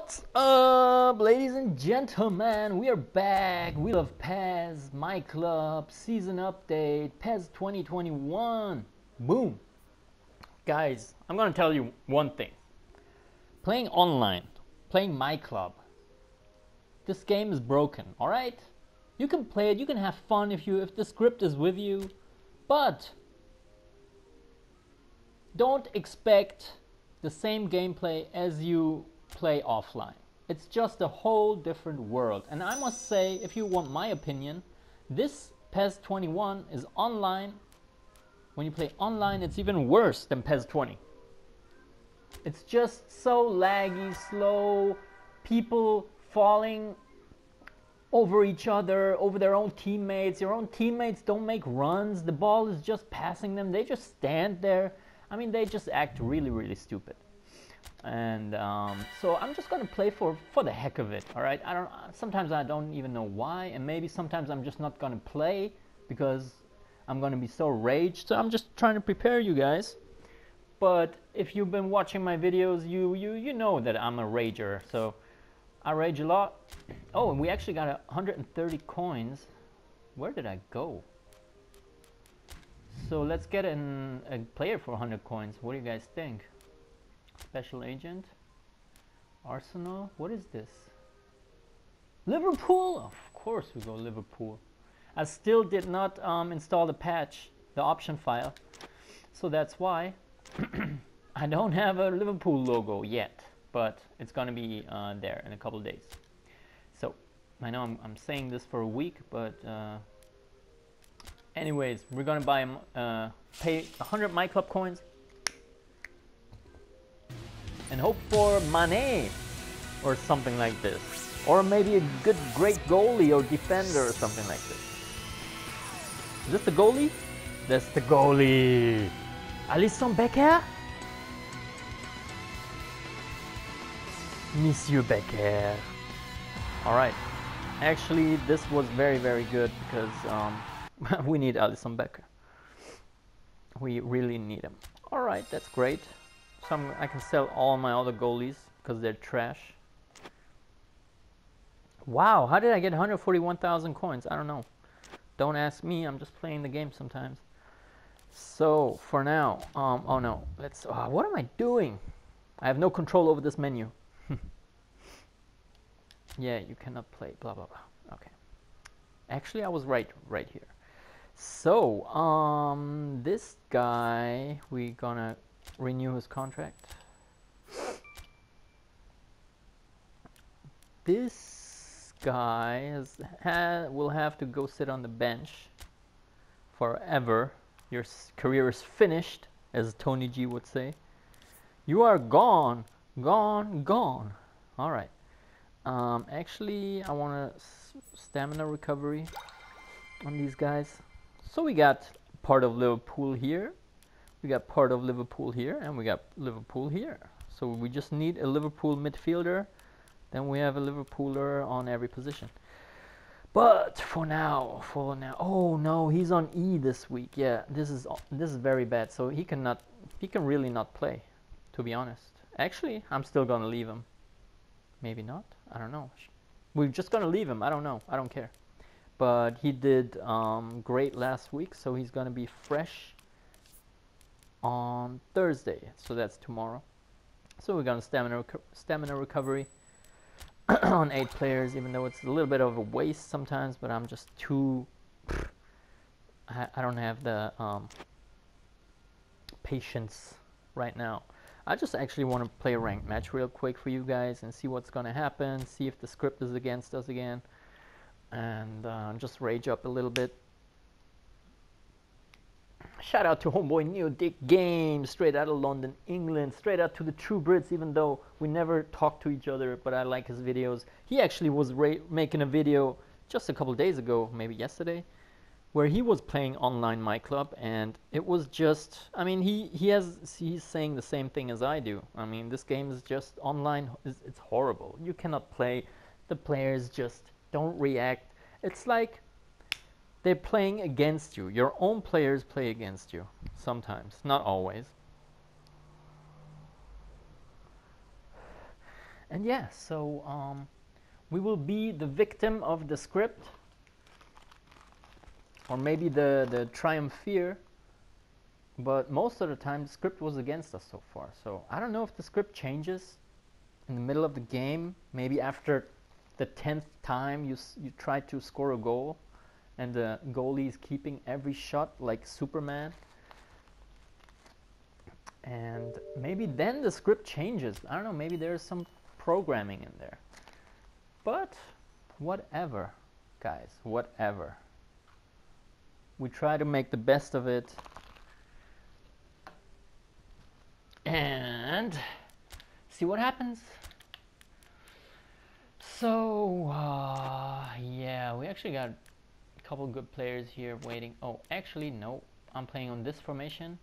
What's up, ladies and gentlemen? We are back. We love PES, My Club, season update, PES 2021. Boom. Guys, I'm gonna tell you one thing. Playing online, playing My Club, this game is broken, alright? You can play it, you can have fun if you if the script is with you, but don't expect the same gameplay as you play offline. It's just a whole different world. And I must say, if you want my opinion, this PES 21 is online. When you play online, it's even worse than PES 20. It's just so laggy, slow, people falling over each other, over their own teammates. Your own teammates don't make runs. The ball is just passing them. They just stand there. I mean, they just act really, really stupid and um, so I'm just gonna play for for the heck of it. All right. I don't. Sometimes I don't even know why, and maybe sometimes I'm just not gonna play because I'm gonna be so raged. So I'm just trying to prepare you guys. But if you've been watching my videos, you you you know that I'm a rager. So I rage a lot. Oh, and we actually got 130 coins. Where did I go? So let's get a player for 100 coins. What do you guys think? Special Agent. Arsenal. What is this? Liverpool? Of course we go Liverpool. I still did not um, install the patch, the option file. So that's why I don't have a Liverpool logo yet. But it's going to be uh, there in a couple days. So I know I'm, I'm, saying this for a week, but uh, anyways, we're going to buy uh, pay 100 My Club coins and hope for Mane or something like this. Or maybe a good, great goalie or defender or something like this. Is this the goalie? That's the goalie. Alisson Becker? Monsieur Becker. Alright. Actually, this was very, very good because um, we need Alisson Becker. We really need him. Alright, that's great. Some I can sell all my other goalies because they're trash. Wow, how did I get 141,000 coins? I don't know. Don't ask me. I'm just playing the game sometimes. So for now, um, oh no, let's. Uh, what am I doing? I have no control over this menu. yeah, you cannot play. Blah blah blah. Okay. Actually, I was right right here. So um, this guy we're gonna renew his contract. This guy has, ha, will have to go sit on the bench forever. Your career is finished, as Tony G would say. You are gone, gone, gone. All right. Um, actually, I want to stamina recovery on these guys. So we got part of Liverpool here we got part of Liverpool here and we got Liverpool here. So we just need a Liverpool midfielder. Then we have a Liverpooler on every position. But for now, for now, oh no, he's on E this week. Yeah, this is this is very bad. So he cannot, he can really not play, to be honest. Actually, I'm still gonna leave him. Maybe not. I don't know. We're just gonna leave him. I don't know. I don't care. But he did um, great last week, so he's gonna be fresh on Thursday. So that's tomorrow. So we're gonna stamina reco stamina recovery on eight players, even though it's a little bit of a waste sometimes. But I'm just too. I, I don't have the um, patience right now. I just actually want to play a ranked match real quick for you guys and see what's gonna happen. See if the script is against us again, and uh, just rage up a little bit. Shout out to homeboy Neo Dick Games, straight out of London, England. Straight out to the True Brits, even though we never talk to each other, but I like his videos. He actually was making a video just a couple days ago, maybe yesterday, where he was playing online My Club, and it was just, I mean, he, he has, he's saying the same thing as I do. I mean, this game is just online, it's, it's horrible. You cannot play, the players just don't react. It's like they're playing against you. Your own players play against you sometimes, not always. And yeah, so um, we will be the victim of the script, or maybe the the triumpheer. But most of the time, the script was against us so far. So I don't know if the script changes in the middle of the game. Maybe after the tenth time you you try to score a goal, and the goalie is keeping every shot like Superman. And maybe then the script changes. I don't know. Maybe there's some programming in there. But whatever, guys, whatever. We try to make the best of it. And see what happens. So, uh, yeah, we actually got couple good players here waiting. Oh, actually, no. I'm playing on this formation.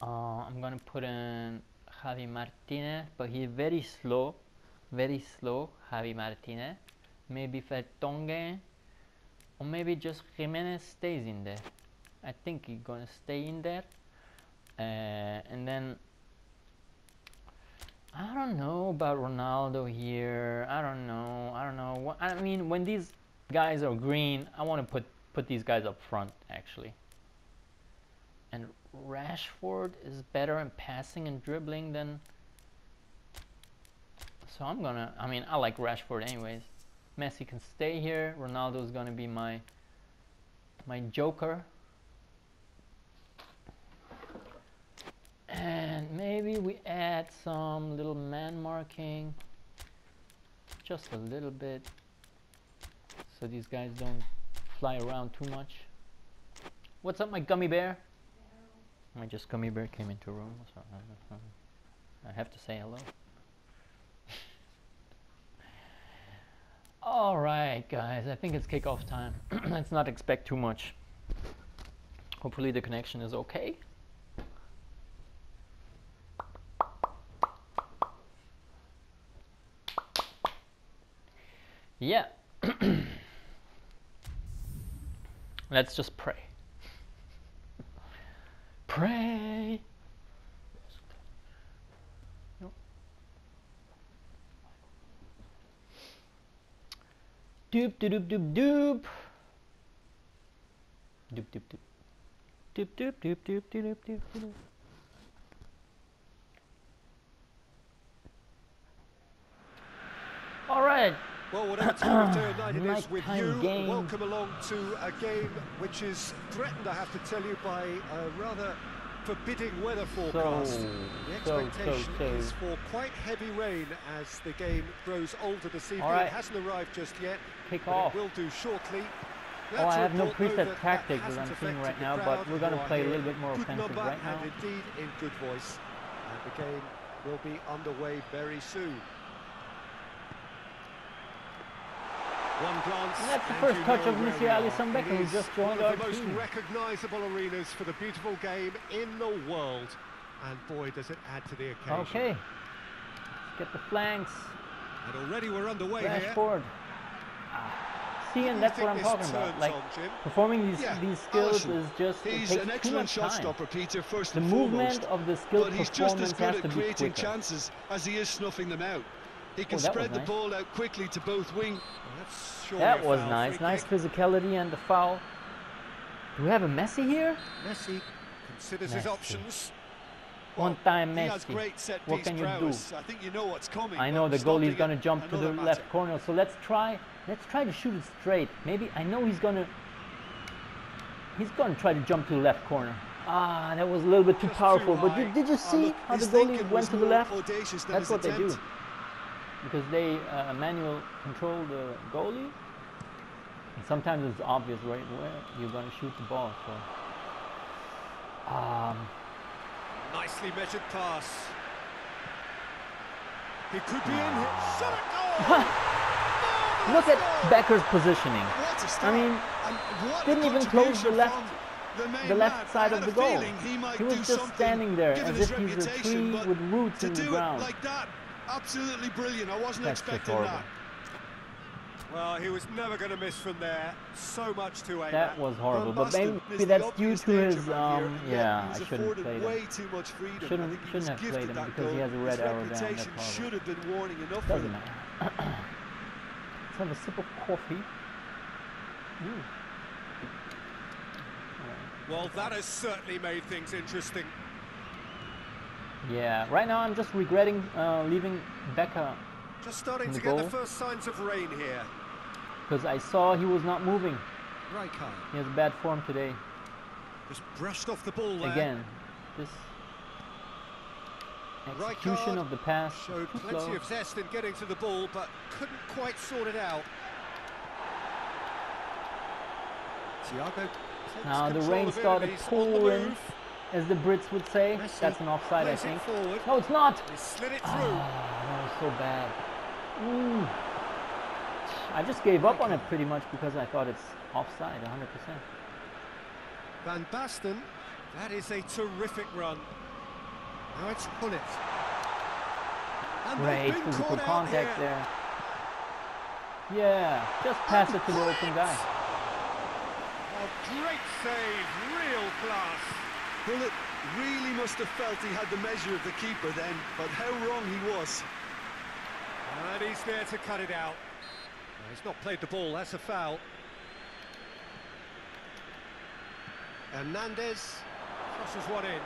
Uh, I'm gonna put in Javi Martinez, but he's very slow, very slow. Javi Martinez, maybe Vertonghen, or maybe just Jimenez stays in there. I think he's gonna stay in there, uh, and then I don't know about Ronaldo here. I don't know. I don't know. I mean, when these guys are green, I want to put put these guys up front actually. And Rashford is better in passing and dribbling than. So I'm gonna. I mean, I like Rashford anyways. Messi can stay here. Ronaldo is gonna be my my joker. And maybe we add some little man marking, just a little bit, so these guys don't fly around too much. What's up, my gummy bear? My just gummy bear came into room, so I have to say hello. All right, guys, I think it's kickoff time. Let's not expect too much. Hopefully, the connection is okay. Yeah. Let's just pray. Pray. Doop doop doop doop doop. Doop doop doop. Doop doop doop doop doop doop doop. All right. Well, whatever time of day or night it is with you, game. welcome along to a game which is threatened, I have to tell you, by a rather forbidding weather forecast. So, the so, expectation so, is for quite heavy rain as the game grows older this evening. right. It hasn't arrived just yet, Kick off. it will do shortly. Oh, I have no preset that that tactics as hasn't I'm seeing right now, but we're gonna play a little bit more good offensive right now. And indeed in good voice. And the game will be underway very soon. One glance. And that's the first touch of where Monsieur we are. Alisson Becker, who just joined our most team. recognisable arenas for the beautiful game in the world. And boy, does it add to the occasion. Okay. Let's get the flanks. And already we're underway here. Rashford. Ah. See, and that's what I'm talking about. Like on, performing these Yeah, these skills Alisson. is just it He's takes an too excellent much shot time. stopper, Peter, first The and movement foremost. of the skill But he's just as performance good has at to be creating quicker. chances as he is snuffing them out. He can Oh, that was spread the nice. ball out quickly to both wing. That's That was nice. Nice kick. physicality and the foul. Do we have a Messi here? Messi considers his Messi. options. One time Messi. great set What piece can you do? I think you know what's coming. I know the goalie's stopping gonna jump to the another left corner, so let's try. Let's try to shoot it straight. Maybe I know he's gonna. He's gonna try to jump to the left corner. Ah, that was a little bit too Just powerful. too But high. did, did you Ah, see how the goalie went to the more left? audacious That's his what they do. Because they uh, manual control the goalie. And sometimes it's obvious right where you're gonna shoot the ball. So. Um, Nicely measured pass. He could be in here. Shot it goal! look at Becker's positioning. I mean, And what a didn't even close the left the, the left side of the goal. He, might He was just standing there as if he's a tree with roots to in the ground. it like that, absolutely brilliant. I wasn't That's expecting that. Well, he was never going to miss from there. So much to aim That at. was horrible, but maybe that's due to his um. here, Yeah, I shouldn't afforded play way him. too much freedom. Shouldn't- think he shouldn't have played gifted him that because he has a red His arrow down, that's reputation horrible. should have been warning enough for Doesn't matter. Let's have a sip of coffee. Ooh. Well, that has certainly made things interesting. Yeah, right now I'm just regretting uh, leaving Becker Just starting In to get the first signs of rain here. because I saw he was not moving. Rijkaard He has bad form today. just brushed off the ball there. Again, this execution Rijkaard of the pass Showed plenty slow. of zest in getting to the ball, but couldn't quite sort it out. Thiago Now the rain started pouring. As the Brits would say, Messi that's an offside, I it think. No, it's not. He slid it through. Ah, that was so bad. Ooh. I just gave up on it pretty much because I thought it's offside, 100%. Van Basten, that is a terrific run. Now it's Gullit. And Great physical contact here. there. Yeah, just pass it to the open guy. A great save, real class. Gullit really must have felt he had the measure of the keeper then, but how wrong he was. And he's there to cut it out. Well, he's not played the ball, that's a foul. Hernandez crosses one in.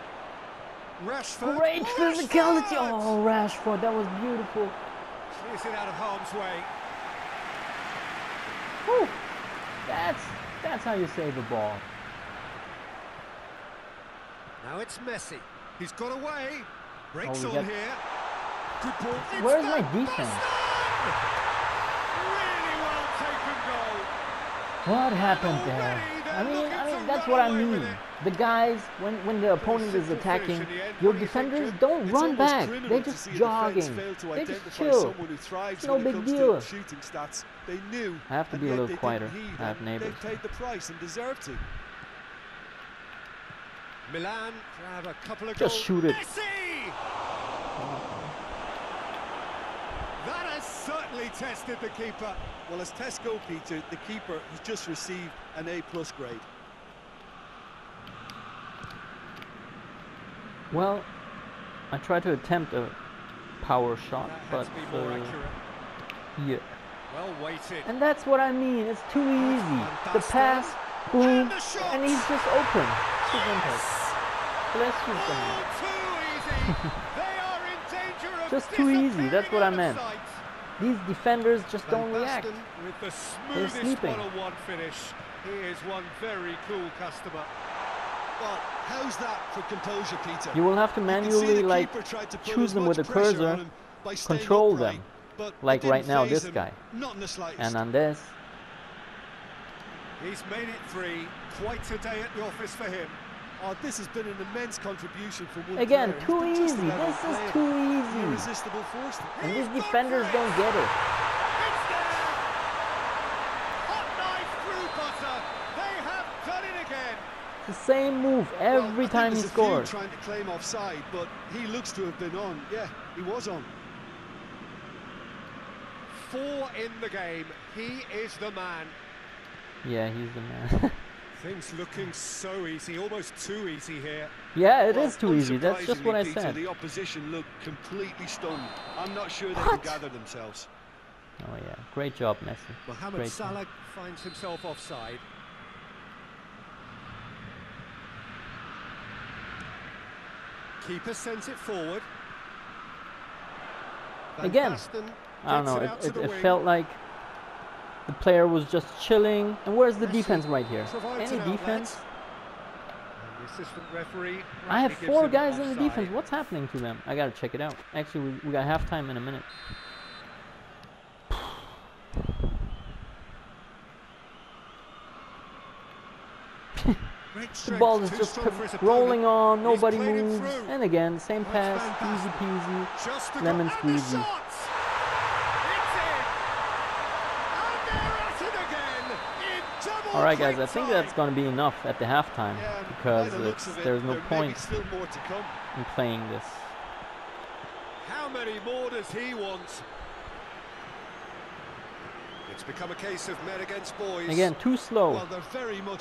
Rashford. Great oh, physicality. Rashford! Oh, Rashford, that was beautiful. Clears it out of harm's way. Whew. That's that's how you save a ball. Now it's Messi. He's got away. Breaks Oh, on got- here. Good ball. Where's my defense? Really well taken goal. What happened there? I mean, I mean that's what I mean. The guys, when when the opponent is attacking, finish in the end. your What do you think, defenders don't It's run back. They're just see a defence jogging. They just chill. someone who thrives no when big it comes deal. to shooting stats. They knew. I have to be a little quieter. I have neighbors. They paid the price and deserved to. Milan grab a couple of Just goals. shoot it. Messi! That has certainly tested the keeper. Well, as test goalkeeper, the keeper has just received an A plus grade. Well, I tried to attempt a power shot, That but to more uh, yeah. Well weighted. And that's what I mean. It's too easy. The pass, boom, And the and he's just open. Gesundheit. Bless you, Oh, Daniel. too easy. they are in danger of Just too easy, that's what I meant. out of sight. These defenders just don't react. Basten with the smoothest sleeping. one-on-one finish. He is one very cool customer. Well, how's that for composure, Peter? You will have to You can see manually the like to choose them with much a cursor, on him by staying control upright, them. but Like right now, this him, guy. Not in the slightest. Hernandez. He's made it three. Quite a day at the office for him. Oh, this has been an immense contribution from one Again, player. too He's been just easy. This is too easy. Irresistible force. And these defenders for don't get it. It's there! Hot knife through butter. They have done it again. It's the same move every think time he scores. trying to claim offside, but he looks to have been on. Yeah, he was on. Four in the game. He is the man. Yeah, he's the man. Things looking so easy, almost too easy here. yeah, it Well, is oh, too easy. That's just what I Peter, said. The opposition looked completely stunned. I'm not sure they What? can gather themselves. Oh yeah, great job, Messi. Mohamed Great. Salah finds himself offside. Keeper sends it forward. Van Again, Basten I don't know. It, it, it felt like the player was just chilling. And where's the Messi defense right here? Any defense? And the assistant referee I have four guys in the defense. What's happening to them? I gotta check it out. Actually, we, we got halftime in a minute. The ball is just strong for his c- rolling on. Nobody moves. And again, same pass, easy peasy. Lemon goal. squeezy. And the shot! It's in! And they're at it again in double All right, guys. I think that's gonna be enough at the halftime because the there's no there point still more to come. in playing this. How many more does he want? It's become a case of men against boys. Again, too slow. Well,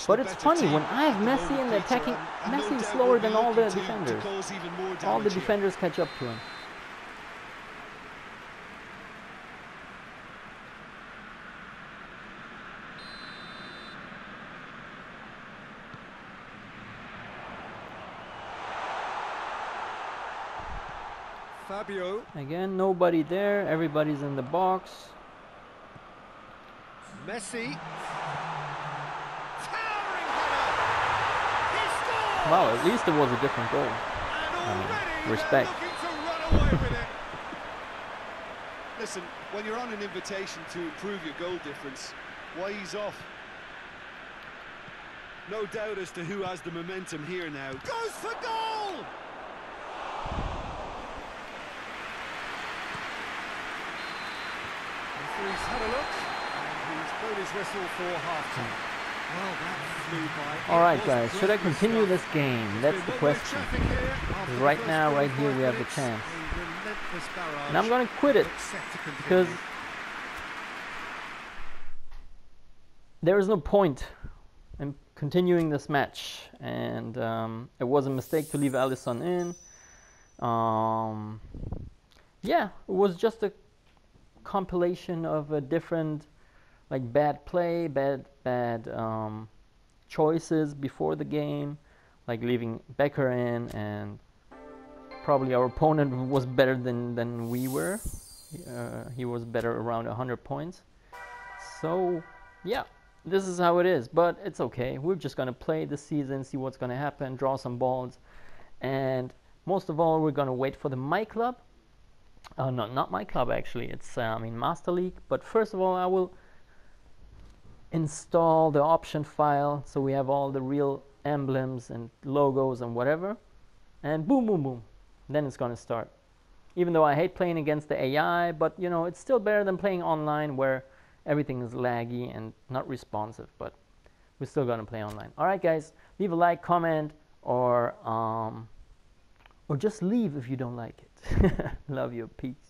But it's funny, when I have Messi in the attacking- and- and no Messi is slower than all the to- to defenders. cause even more All the defenders catch up to him. Fabio. Again, nobody there. Everybody's in the box. Messi. Towering header. He scores! Wow, at least it was a different goal. Uh, already respect. they're looking to run away with it. Listen, when you're on an invitation to improve your goal difference, why he's off? No doubt as to who has the momentum here now. Goes for goal! Referee's had a look, and he's blown his whistle for half-time. Well, that flew by. All right, guys, should I continue this game? That's the question. traffic here after the Right now, right here, we have the chance. And I'm going to quit it looks set to because there is no point in continuing this match. And um, it was a mistake to leave Alisson in. Um, yeah, it was just a compilation of a different, like bad play, bad bad um, choices before the game, like leaving Becker in, and probably our opponent was better than than we were. Uh, he was better around 100 points. So yeah, this is how it is. But it's okay. We're just gonna play the season, see what's gonna happen, draw some balls, and most of all, we're gonna wait for the My Club. Uh, no, not My Club actually. It's uh, I mean Master League. But first of all, I will install the option file so we have all the real emblems and logos and whatever. And boom, boom, boom. Then it's gonna start. Even though I hate playing against the AI, but you know it's still better than playing online where everything is laggy and not responsive. But we're still gonna play online. All right, guys, leave a like, comment, or um, or just leave if you don't like it. Love you. Peace.